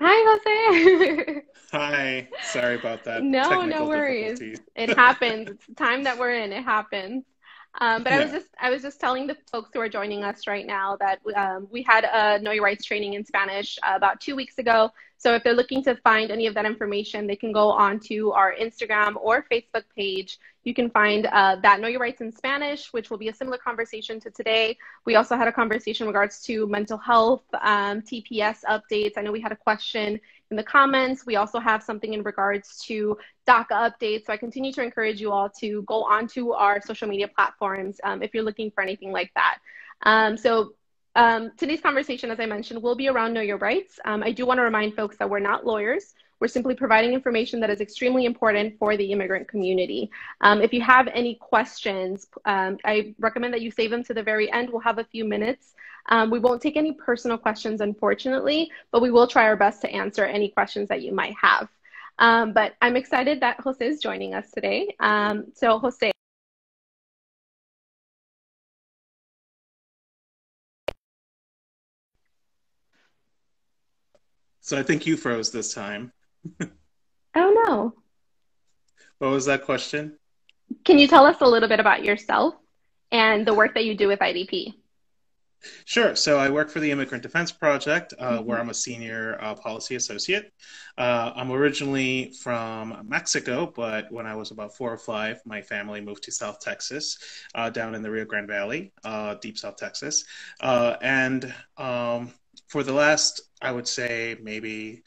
Hi, Jose. Hi. Sorry about that. No, no worries. It happens. It's the time that we're in. It happens. Um, but yeah. I was just I was just telling the folks who are joining us right now that um, we had a Know Your Rights training in Spanish uh, about two weeks ago. So if they're looking to find any of that information, they can go on to our Instagram or Facebook page. You can find uh, that Know Your Rights in Spanish, which will be a similar conversation to today. We also had a conversation in regards to mental health, um, TPS updates. I know we had a question in the comments. We also have something in regards to DACA updates. So I continue to encourage you all to go onto our social media platforms um, if you're looking for anything like that. Um, so um, today's conversation, as I mentioned, will be around Know Your Rights. Um, I do want to remind folks that we're not lawyers. We're simply providing information that is extremely important for the immigrant community. Um, if you have any questions, um, I recommend that you save them to the very end. We'll have a few minutes um, we won't take any personal questions, unfortunately, but we will try our best to answer any questions that you might have. Um, but I'm excited that Jose is joining us today. Um, so, Jose. So I think you froze this time. oh no. What was that question? Can you tell us a little bit about yourself and the work that you do with IDP? Sure. So I work for the Immigrant Defense Project, uh, mm-hmm. where I'm a senior uh, policy associate. Uh, I'm originally from Mexico, but when I was about four or five, my family moved to South Texas, uh, down in the Rio Grande Valley, uh, deep South Texas. Uh, and um, for the last, I would say, maybe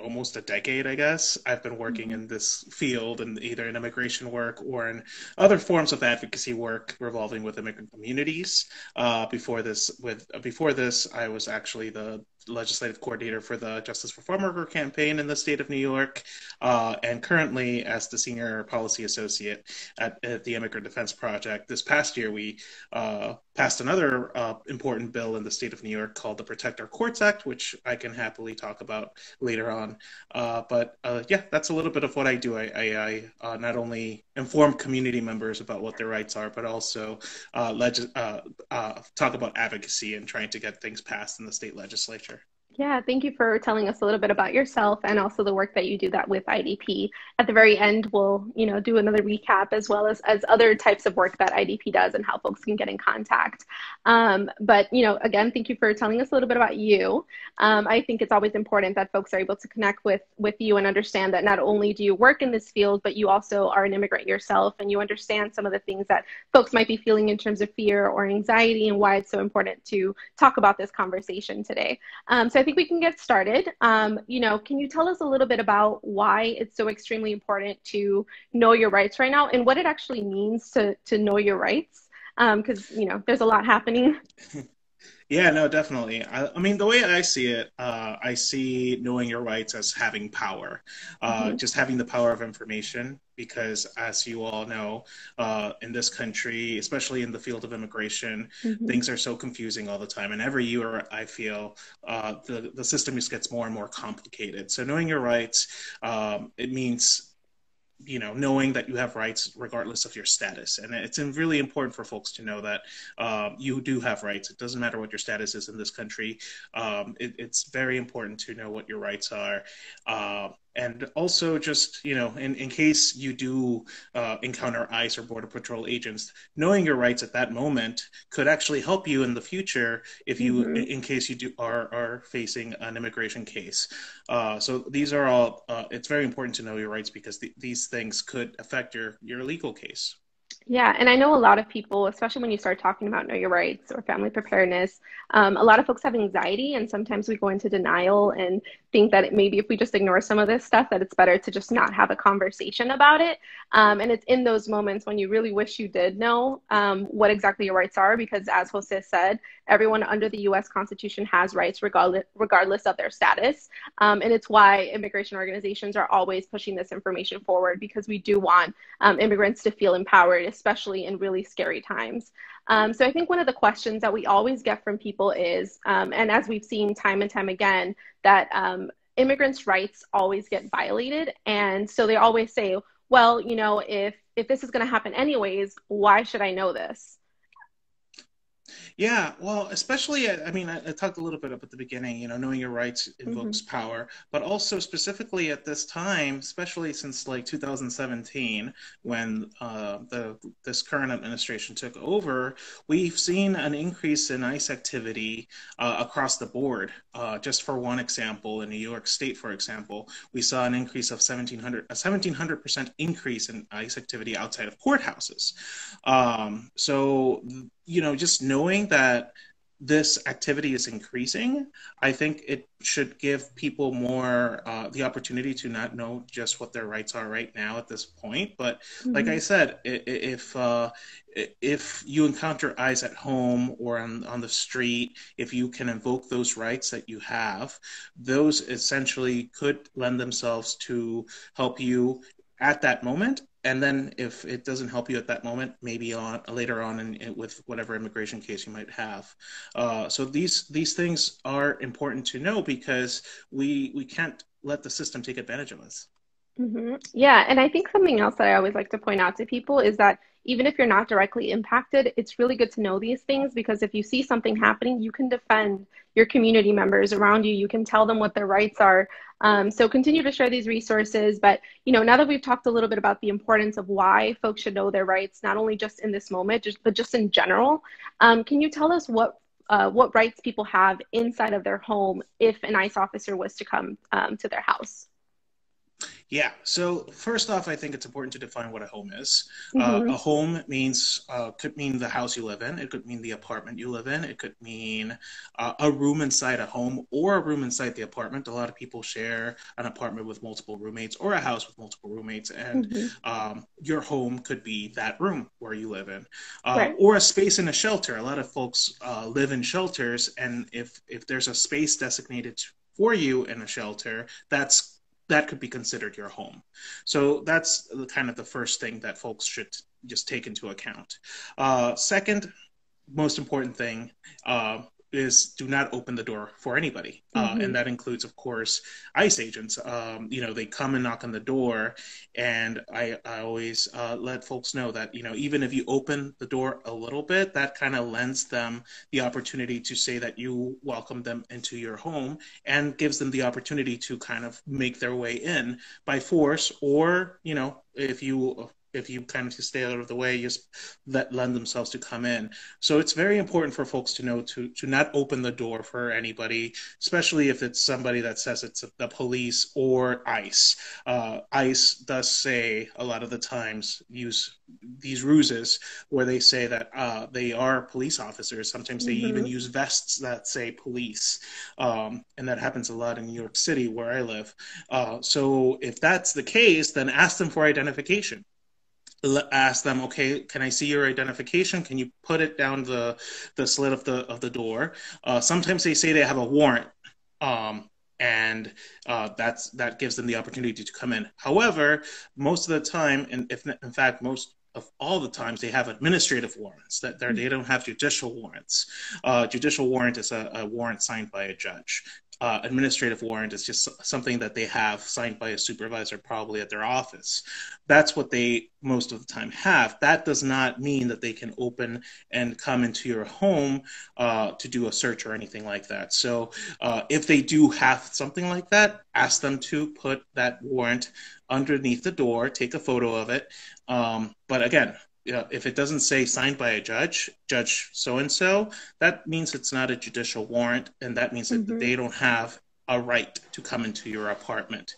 almost a decade, I guess. I've been working mm-hmm. in this field, and either in immigration work or in other forms of advocacy work revolving with immigrant communities. Uh, before this, with before this, I was actually the legislative coordinator for the Justice for Farm Worker campaign in the state of New York, uh, and currently as the senior policy associate at, at, the Immigrant Defense Project. This past year, we uh, passed another uh, important bill in the state of New York called the Protect Our Courts Act, which I can happily talk about later on. Uh, but uh, yeah, that's a little bit of what I do. I, I, I uh, not only inform community members about what their rights are, but also talk about advocacy and trying to get things passed in the state legislature. Yeah, thank you for telling us a little bit about yourself and also the work that you do that with IDP. At the very end, we'll, you know, do another recap as well as, as other types of work that IDP does and how folks can get in contact. Um, but, you know, again, thank you for telling us a little bit about you. Um, I think it's always important that folks are able to connect with, with you and understand that not only do you work in this field, but you also are an immigrant yourself and you understand some of the things that folks might be feeling in terms of fear or anxiety and why it's so important to talk about this conversation today. Um, so I think we can get started. Um, you know, can you tell us a little bit about why it's so extremely important to know your rights right now and what it actually means to to know your rights? Because um, you know, there's a lot happening. Yeah, no, definitely. I, I, mean, the way I see it, uh, I see knowing your rights as having power, uh, mm-hmm. just having the power of information. Because, as you all know, uh, in this country, especially in the field of immigration, mm-hmm. things are so confusing all the time. And every year, I feel uh, the the system just gets more and more complicated. So, knowing your rights, um, it means you know knowing that you have rights regardless of your status. And it's really important for folks to know that um, you do have rights. It doesn't matter what your status is in this country. Um, it, it's very important to know what your rights are. Uh, and also just you know in, in case you do uh, encounter ice or border patrol agents knowing your rights at that moment could actually help you in the future if you mm-hmm. in case you do are are facing an immigration case uh, so these are all uh, it's very important to know your rights because th- these things could affect your your legal case yeah, and I know a lot of people, especially when you start talking about know your rights or family preparedness, um, a lot of folks have anxiety, and sometimes we go into denial and think that maybe if we just ignore some of this stuff, that it's better to just not have a conversation about it. Um, and it's in those moments when you really wish you did know um, what exactly your rights are, because as Jose said, everyone under the U.S. Constitution has rights regardless regardless of their status, um, and it's why immigration organizations are always pushing this information forward because we do want um, immigrants to feel empowered especially in really scary times. Um, so I think one of the questions that we always get from people is, um, and as we've seen time and time again, that um, immigrants' rights always get violated. And so they always say, well, you know, if, if this is going to happen anyways, why should I know this? Yeah, well, especially, I mean, I, I, talked a little bit up at the beginning, you know, knowing your rights invokes mm-hmm. power, but also specifically at this time, especially since like 2017, when uh, the this current administration took over, we've seen an increase in ICE activity uh, across the board. Uh, just for one example, in New York State, for example, we saw an increase of 1700, a 1700 percent increase in ICE activity outside of courthouses. Um, so you know, just knowing that this activity is increasing, I think it should give people more uh, the opportunity to not know just what their rights are right now at this point. But mm-hmm. like I said, if uh, if you encounter ICE at home or on, on the street, if you can invoke those rights that you have, those essentially could lend themselves to help you at that moment and then if it doesn't help you at that moment, maybe on later on in, in, with whatever immigration case you might have. Uh, so these these things are important to know because we we can't let the system take advantage of us. Mm-hmm. Yeah, and I think something else that I always like to point out to people is that even if you're not directly impacted, it's really good to know these things because if you see something happening, you can defend your community members around you. You can tell them what their rights are. Um, so continue to share these resources. But you know, now that we've talked a little bit about the importance of why folks should know their rights, not only just in this moment, just, but just in general, um, can you tell us what uh, what rights people have inside of their home if an ICE officer was to come um, to their house? Yeah. So first off, I think it's important to define what a home is. Uh, mm-hmm. Uh, a home means uh, could mean the house you live in. It could mean the apartment you live in. It could mean uh, a room inside a home or a room inside the apartment. A lot of people share an apartment with multiple roommates or a house with multiple roommates, and mm-hmm. um, your home could be that room where you live in, uh, right. or a space in a shelter. A lot of folks uh, live in shelters, and if if there's a space designated for you in a shelter, that's that could be considered your home. So that's the, kind of the first thing that folks should just take into account. Uh, second, most important thing uh, is do not open the door for anybody, uh, mm-hmm. and that includes, of course, ICE agents. Um, you know, they come and knock on the door, and I, I always uh, let folks know that you know even if you open the door a little bit, that kind of lends them the opportunity to say that you welcome them into your home, and gives them the opportunity to kind of make their way in by force, or you know, if you if you kind of stay out of the way, just let lend themselves to come in. So it's very important for folks to know to to not open the door for anybody, especially if it's somebody that says it's the police or ICE. Uh, ICE does say a lot of the times use these ruses where they say that uh, they are police officers. Sometimes they mm-hmm. even use vests that say police, um, and that happens a lot in New York City where I live. Uh, so if that's the case, then ask them for identification ask them okay can i see your identification? Can you put it down the the slit of the of the door? Uh, sometimes they say they have a warrant um, and uh, that's that gives them the opportunity to come in. However most of the time and if in fact most of all the times they have administrative warrants that they don't have judicial warrants. Uh, judicial warrant is a, a warrant signed by a judge uh, administrative warrant is just something that they have signed by a supervisor, probably at their office. That's what they most of the time have. That does not mean that they can open and come into your home uh, to do a search or anything like that. So, uh, if they do have something like that, ask them to put that warrant underneath the door, take a photo of it. Um, but again, uh, if it doesn't say signed by a judge, Judge so and so, that means it's not a judicial warrant, and that means that mm-hmm. they don't have a right to come into your apartment.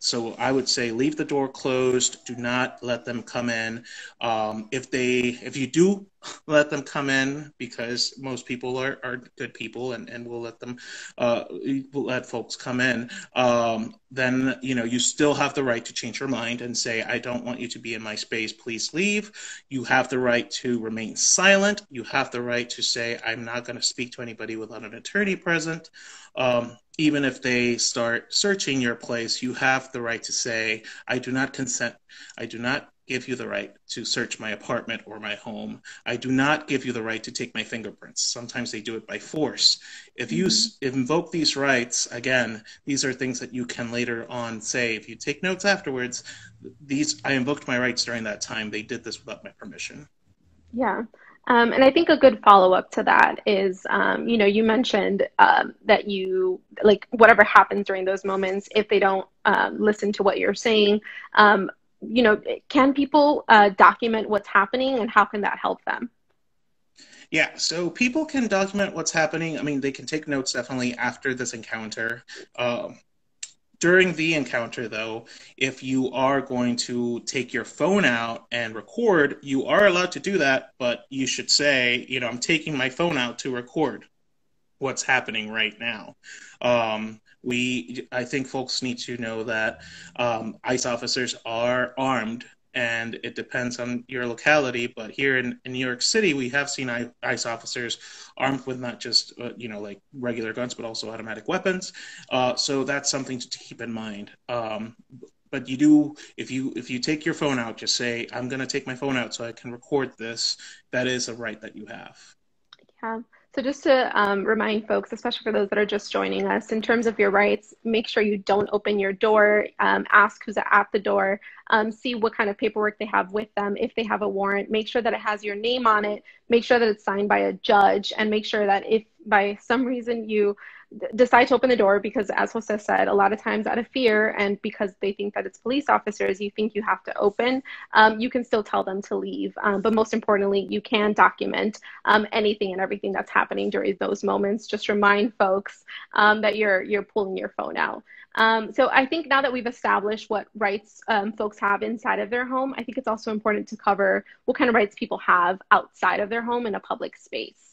So I would say leave the door closed. Do not let them come in. Um, if they, if you do let them come in, because most people are, are good people and, and we'll let them, uh, will let folks come in, um, then you know you still have the right to change your mind and say I don't want you to be in my space. Please leave. You have the right to remain silent. You have the right to say I'm not going to speak to anybody without an attorney present. Um, even if they start searching your place, you have the right to say, I do not consent. I do not give you the right to search my apartment or my home. I do not give you the right to take my fingerprints. Sometimes they do it by force. If you mm-hmm. invoke these rights, again, these are things that you can later on say. If you take notes afterwards, these I invoked my rights during that time. They did this without my permission. Yeah. Um, and I think a good follow up to that is, um, you know, you mentioned um, that you like whatever happens during those moments, if they don't um, listen to what you're saying, um, you know, can people uh, document what's happening and how can that help them? Yeah, so people can document what's happening. I mean, they can take notes definitely after this encounter. Um, during the encounter, though, if you are going to take your phone out and record, you are allowed to do that, but you should say, you know, I'm taking my phone out to record what's happening right now. Um, we, I think folks need to know that um, ICE officers are armed and it depends on your locality. But here in, in New York City, we have seen ICE officers armed with not just uh, you know like regular guns, but also automatic weapons. Uh, so that's something to keep in mind. Um, but you do if you if you take your phone out, just say I'm going to take my phone out so I can record this. That is a right that you have. Yeah. So just to um, remind folks, especially for those that are just joining us, in terms of your rights, make sure you don't open your door. Um, ask who's at the door. Um, see what kind of paperwork they have with them. If they have a warrant, make sure that it has your name on it. Make sure that it's signed by a judge, and make sure that if by some reason you decide to open the door because, as Jose said, a lot of times out of fear and because they think that it's police officers, you think you have to open, um, you can still tell them to leave. Um, but most importantly, you can document um, anything and everything that's happening during those moments. Just remind folks um, that you're you're pulling your phone out. Um, so I think now that we've established what rights um, folks have inside of their home, I think it's also important to cover what kind of rights people have outside of their home in a public space.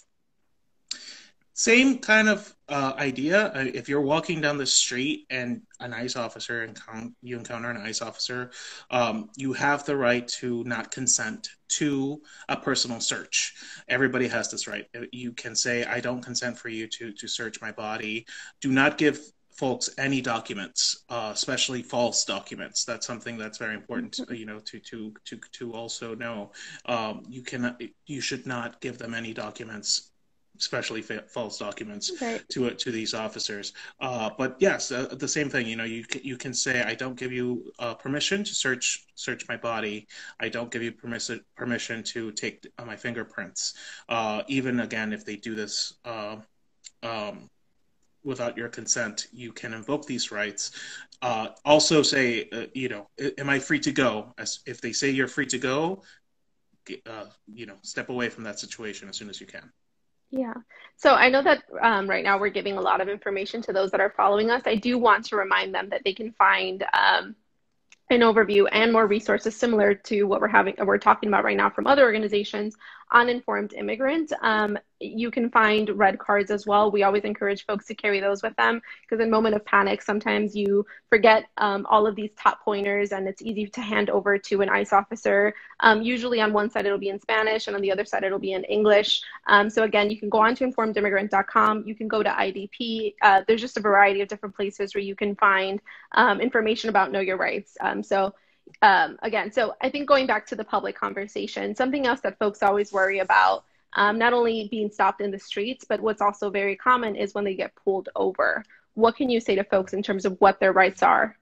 Same kind of uh, idea. Uh, if you're walking down the street and an ICE officer and you encounter an ICE officer, um, you have the right to not consent to a personal search. Everybody has this right. You can say, "I don't consent for you to to search my body." Do not give folks any documents, uh, especially false documents. That's something that's very important, mm-hmm. you know, to to to to also know. Um, you cannot, you should not give them any documents especially false documents right. to to these officers. Uh, but yes, uh, the same thing. You know, you you can say, I don't give you uh, permission to search search my body. I don't give you permission permission to take my fingerprints. Uh, even again, if they do this. Uh, um, without your consent, you can invoke these rights. Uh, also, say, you know, am I free to go? As if they say you're free to go, you know, step away from that situation as soon as you can. Yeah. So I know that um, right now we're giving a lot of information to those that are following us. I do want to remind them that they can find um, an overview and more resources similar to what we're having we're talking about right now from other organizations on informed immigrant um, you can find red cards as well. We always encourage folks to carry those with them because in moment of panic sometimes you forget um, all of these top pointers and it's easy to hand over to an ice officer. Um, usually on one side it'll be in spanish and on the other side it'll be in english. Um, so again you can go on to informedimmigrant.com you can go to idp uh, there's just a variety of different places where you can find um, information about know your rights. Um, so um, again, so I think going back to the public conversation, something else that folks always worry about, um, not only being stopped in the streets, but what's also very common is when they get pulled over. What can you say to folks in terms of what their rights are?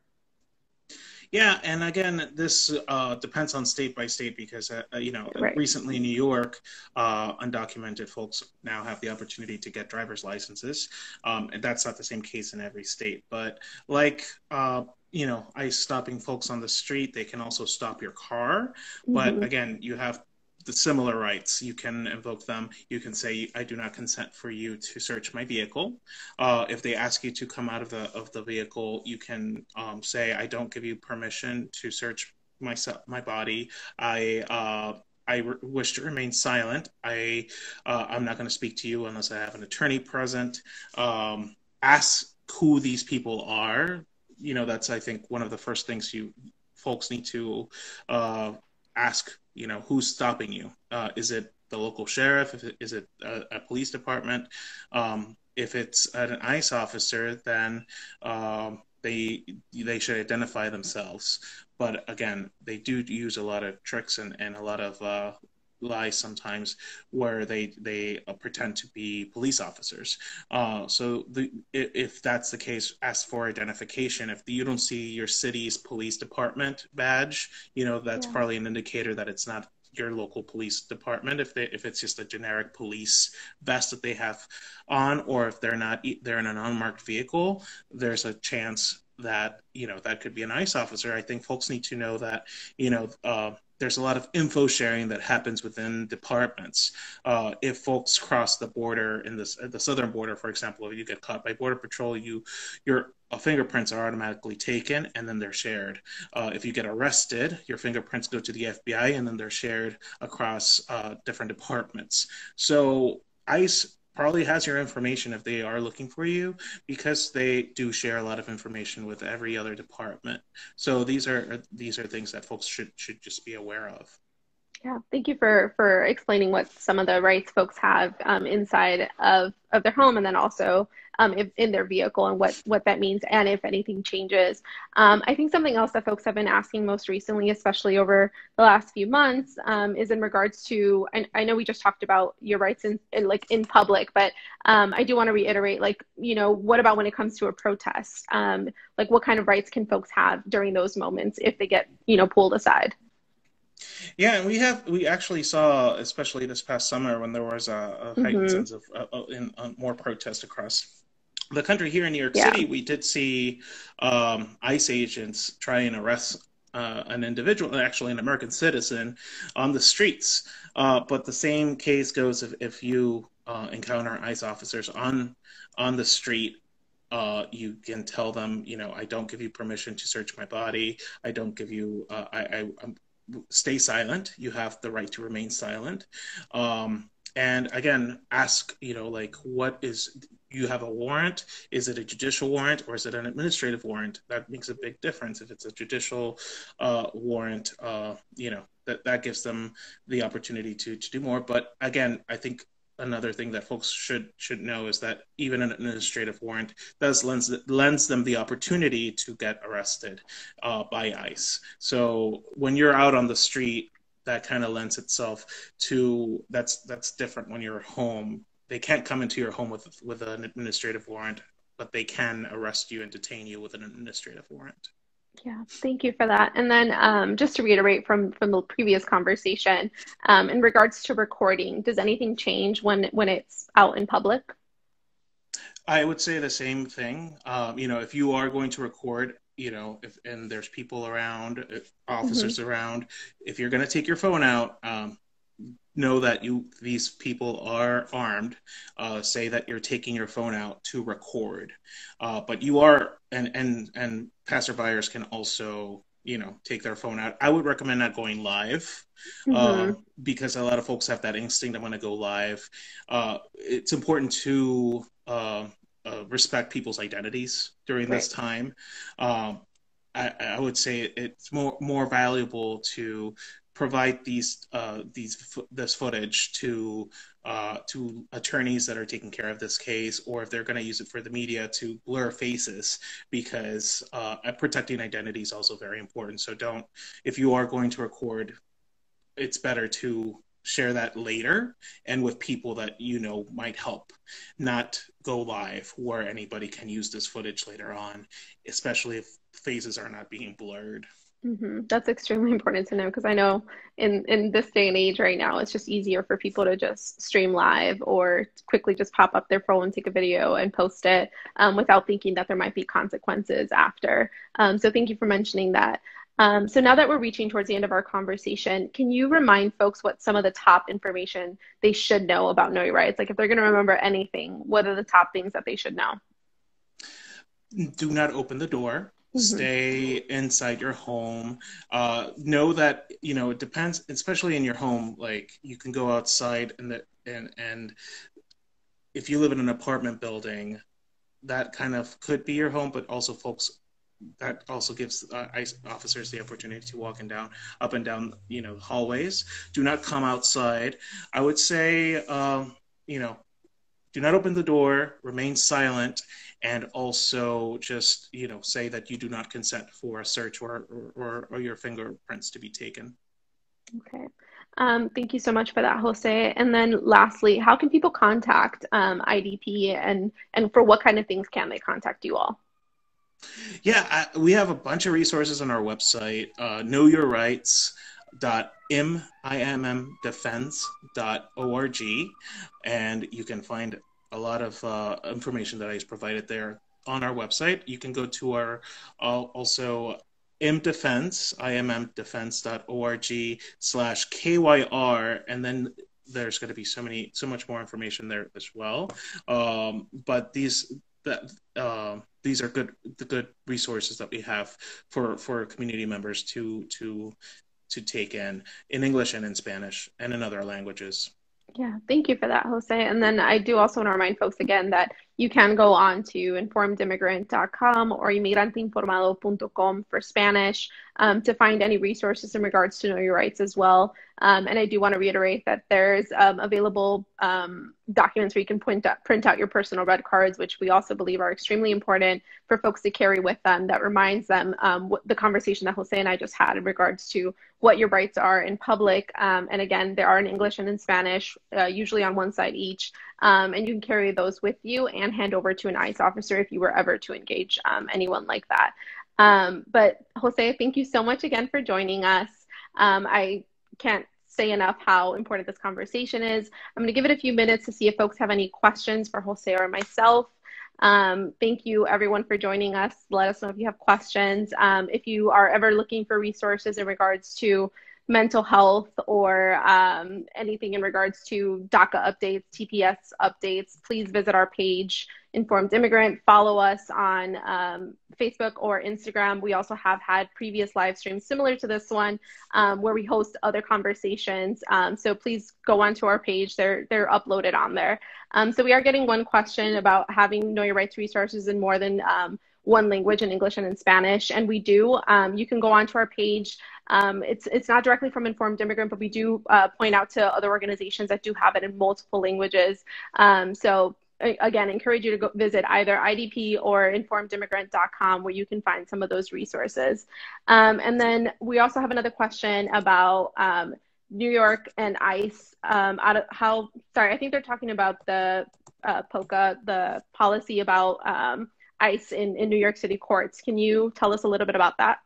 Yeah, and again, this uh, depends on state by state because uh, uh, you know right. recently in New York, uh, undocumented folks now have the opportunity to get driver's licenses, um, and that's not the same case in every state. But like uh, you know, ICE stopping folks on the street, they can also stop your car. But mm-hmm. again, you have the similar rights. You can invoke them. You can say, "I do not consent for you to search my vehicle." Uh, if they ask you to come out of the of the vehicle, you can um, say, "I don't give you permission to search myself, my body. I." Uh, I wish to remain silent. I uh, I'm not going to speak to you unless I have an attorney present. Um, ask who these people are you know that's I think one of the first things you folks need to uh, ask. You know, who's stopping you? Uh, is it the local sheriff? Is it, is it a, a police department? Um, if it's an ICE officer, then um, they they should identify themselves. But again, they do use a lot of tricks and, and a lot of uh, lies sometimes where they they uh, pretend to be police officers. Uh, so the, if that's the case, ask for identification. If you don't see your city's police department badge, you know that's yeah. probably an indicator that it's not your local police department if they if it's just a generic police vest that they have on, or if they're not they're in an unmarked vehicle, there's a chance that you know that could be an ICE officer. I think folks need to know that you know. Uh, there's a lot of info sharing that happens within departments. Uh, if folks cross the border in this the southern border, for example, if you get caught by border patrol, you your uh, fingerprints are automatically taken and then they're shared. Uh, if you get arrested, your fingerprints go to the FBI and then they're shared across uh, different departments. So ICE probably has your information if they are looking for you because they do share a lot of information with every other department. So these are these are things that folks should should just be aware of yeah thank you for for explaining what some of the rights folks have um, inside of of their home and then also um, in, in, their vehicle and what, what that means and if anything changes. Um, I think something else that folks have been asking most recently, especially over the last few months, um, is in regards to, and I know we just talked about your rights in, in like in public, but um, I do want to reiterate, like, you know, what about when it comes to a protest? Um, like what kind of rights can folks have during those moments if they get, you know, pulled aside? Yeah, and we have we actually saw, especially this past summer, when there was a, a heightened mm-hmm. sense of uh, in, uh, more protest across the country here in New York yeah. City, we did see um, ICE agents try and arrest uh, an individual, actually an American citizen, on the streets. Uh, but the same case goes if, if you uh, encounter ICE officers on on the street. Uh, you can tell them, you know, I don't give you permission to search my body. I don't give you. Uh, I, I I'm, stay silent. You have the right to remain silent. Um, and again, ask, you know, like what is you have a warrant. Is it a judicial warrant or is it an administrative warrant? That makes a big difference. If it's a judicial uh, warrant, uh, you know, that, that gives them the opportunity to, to do more. But again, I think another thing that folks should should know is that even an administrative warrant does lends lends them the opportunity to get arrested uh, by ICE. So when you're out on the street, that kind of lends itself to that's that's different when you're home they can't come into your home with with an administrative warrant, but they can arrest you and detain you with an administrative warrant. Yeah, thank you for that. And then um, just to reiterate from from the previous conversation, um, in regards to recording, does anything change when when it's out in public? I would say the same thing. Um, you know, if you are going to record, you know, if and there's people around, officers mm-hmm. around, if you're going to take your phone out, um, know that you these people are armed uh, say that you're taking your phone out to record uh, but you are and and and passerbyers can also you know take their phone out i would recommend not going live mm-hmm. uh, because a lot of folks have that instinct i'm going to go live uh, it's important to uh, uh, respect people's identities during right. this time um, I, I, would say it's more more valuable to provide these uh, these this footage to uh, to attorneys that are taking care of this case, or if they're going to use it for the media to blur faces, because uh, protecting identity is also very important. So don't if you are going to record, it's better to share that later and with people that you know might help not go live where anybody can use this footage later on especially if faces are not being blurred Mm-hmm. That's extremely important to know because I know in in this day and age right now, it's just easier for people to just stream live or quickly just pop up their phone, and take a video, and post it um, without thinking that there might be consequences after. Um, so thank you for mentioning that. Um, so now that we're reaching towards the end of our conversation, can you remind folks what some of the top information they should know about Know Your Rights? Like if they're going to remember anything, what are the top things that they should know? Do not open the door Mm-hmm. Stay inside your home. Uh, know that you know it depends, especially in your home. Like you can go outside and the, and and if you live in an apartment building, that kind of could be your home, but also folks that also gives uh, ICE officers the opportunity to walk and down up and down you know hallways. Do not come outside. I would say um, you know do not open the door, remain silent, and also just you know say that you do not consent for a search or or, or your fingerprints to be taken. Okay. Um, thank you so much for that, Jose. And then lastly, how can people contact um, IDP and, and for what kind of things can they contact you all? Yeah, I, we have a bunch of resources on our website. Uh, know Your Rights immdefense.org, and you can find a lot of uh, information that I provided there on our website. You can go to our uh, also imdefense, immdefense.org slash KYR, and then there's going to be so many, so much more information there as well. Um, but these, that, uh, these are good, the good resources that we have for, for community members to, to, to take in, in English and in Spanish and in other languages. Yeah, thank you for that, Jose. And then I do also want to remind folks again that you can go on to informedimmigrant.com or inmigranteinformado.com for Spanish um, to find any resources in regards to know your rights as well. Um, and I do want to reiterate that there's um, available um, documents where you can print out, print out your personal red cards, which we also believe are extremely important for folks to carry with them. That reminds them um, what the conversation that Jose and I just had in regards to what your rights are in public. And again, they are in English and in Spanish, uh, usually on one side each. and you can carry those with you and hand over to an ICE officer if you were ever to engage anyone like that. Um, but Jose, thank you so much again for joining us. Um, I can't say enough how important this conversation is. I'm going to give it a few minutes to see if folks have any questions for Jose or myself. Um, thank you everyone for joining us. Let us know if you have questions. Um, if you are ever looking for resources in regards to mental health or um, anything in regards to DACA updates, TPS updates, please visit our page Informed Immigrant. Follow us on um, Facebook or Instagram. We also have had previous live streams similar to this one um, where we host other conversations. Um, so please go onto our page. They're, they're uploaded on there. Um, so we are getting one question about having Know Your Rights resources in more than um, one language in English and in Spanish. And we do. Um, you can go onto our page. Um, it's it's not directly from Informed Immigrant, but we do uh, point out to other organizations that do have it in multiple languages. Um, so again, encourage you to go visit either IDP or informedimmigrant.com where you can find some of those resources. Um, and then we also have another question about um, New York and ICE. Um, out of how, sorry, I think they're talking about the uh, POCA, the policy about um, ICE in, in New York City courts. Can you tell us a little bit about that?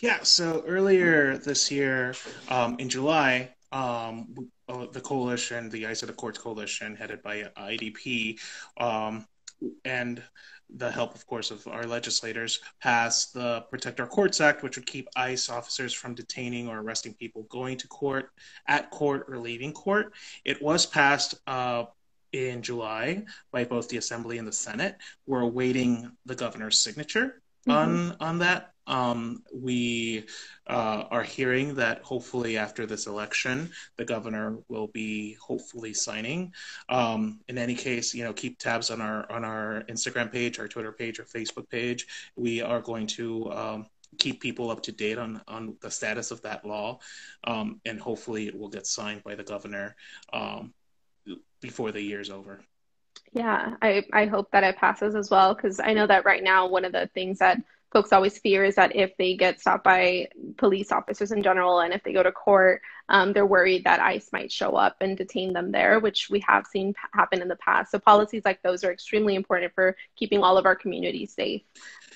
Yeah, so earlier this year, um, in July, um, the coalition, the ICE Out of Courts Coalition, headed by IDP, um, and the help, of course, of our legislators, passed the Protect Our Courts Act, which would keep ICE officers from detaining or arresting people going to court, at court, or leaving court. It was passed uh, in July by both the Assembly and the Senate. We're awaiting the governor's signature mm-hmm. on on that um, we uh, are hearing that hopefully after this election, the governor will be hopefully signing. Um, in any case, you know, keep tabs on our on our Instagram page, our Twitter page, our Facebook page. We are going to um, keep people up to date on on the status of that law, um, and hopefully it will get signed by the governor um, before the year's over. Yeah, I, I hope that it passes as well because I know that right now one of the things that folks always fear is that if they get stopped by police officers in general and if they go to court, um, they're worried that ICE might show up and detain them there, which we have seen happen in the past. So policies like those are extremely important for keeping all of our communities safe.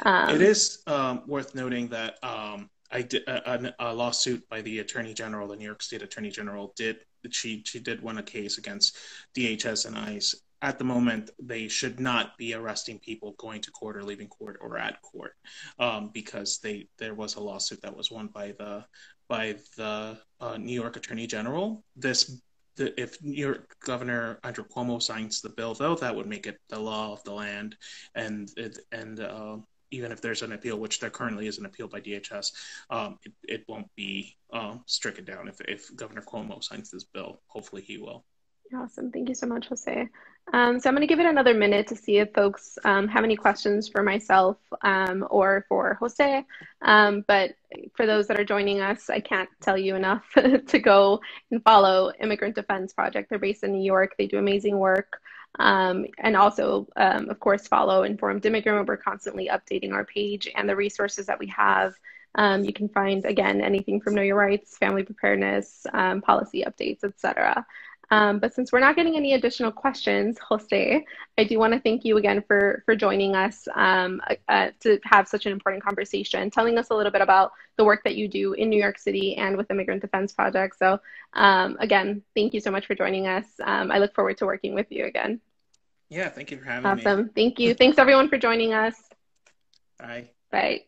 Um, it is um, worth noting that um, I did, a, a, lawsuit by the Attorney General, the New York State Attorney General, did she she did win a case against DHS and ICE at the moment they should not be arresting people going to court or leaving court or at court um, because they there was a lawsuit that was won by the by the uh, New York Attorney General. This the, if New York Governor Andrew Cuomo signs the bill, though, that would make it the law of the land, and it, and uh, even if there's an appeal, which there currently is an appeal by DHS, um, it, it, won't be uh, stricken down if, if Governor Cuomo signs this bill. Hopefully, he will. Awesome. Thank you so much, Jose. Um, so I'm going to give it another minute to see if folks um, have any questions for myself um, or for Jose. Um, but for those that are joining us, I can't tell you enough to go and follow Immigrant Defense Project. They're based in New York. They do amazing work. Um, and also, um, of course, follow Informed Immigrant. We're constantly updating our page and the resources that we have. you can find, again, anything from Know Your Rights, family preparedness, policy updates, etc. Um, but since we're not getting any additional questions, Jose, I do want to thank you again for for joining us um, uh, to have such an important conversation, telling us a little bit about the work that you do in New York City and with the Immigrant Defense Project. So um, again, thank you so much for joining us. Um, I look forward to working with you again. Yeah, thank you for having awesome. me. Awesome. Thank you. Thanks everyone for joining us. Bye. Bye.